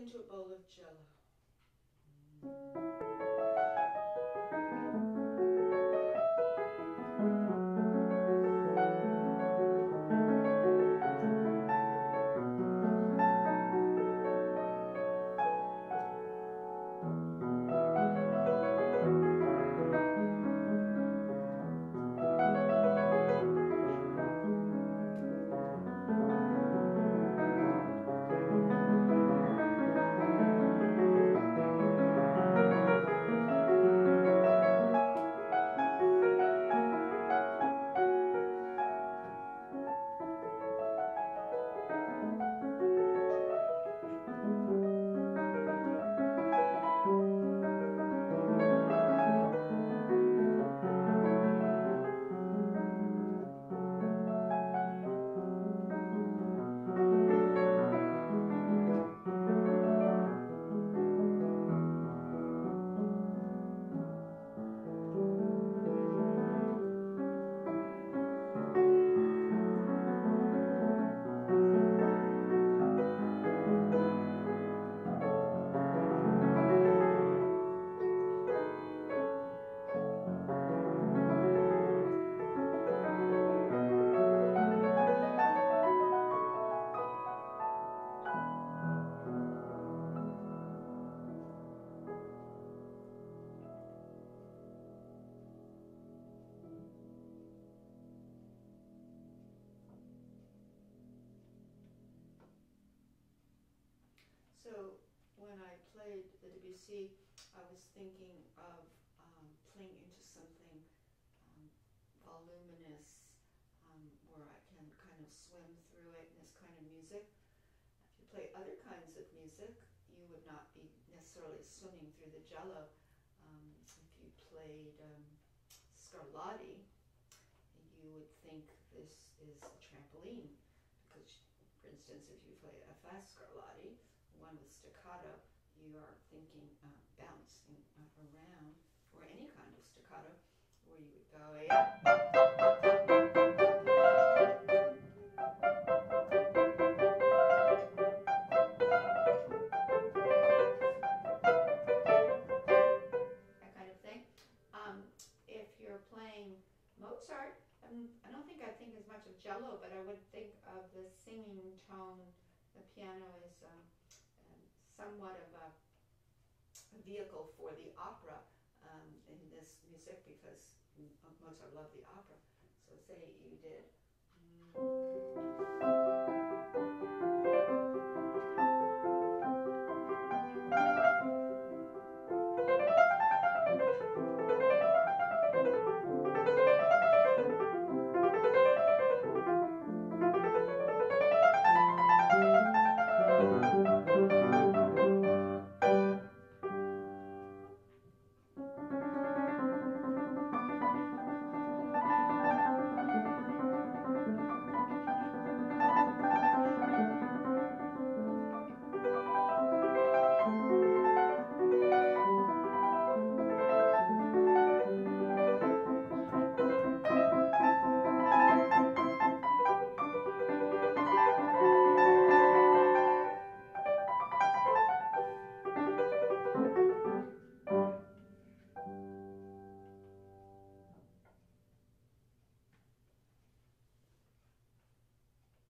into a bowl of jello. So when I played the Debussy, I was thinking of um, playing into something um, voluminous um, where I can kind of swim through it in this kind of music. If you play other kinds of music, you would not be necessarily swimming through the jello. Um, if you played um, Scarlatti, you would think this is a trampoline because, for instance, if you play a fast Scarlatti, one with staccato, you are thinking uh, bouncing around, or any kind of staccato, where you would go. That kind of thing. Um, if you're playing Mozart, I don't think I think as much of jello, but I would think of the singing tone. The piano is um, somewhat of a, vehicle for the opera um, in this music because Mozart loved the opera. So say you did.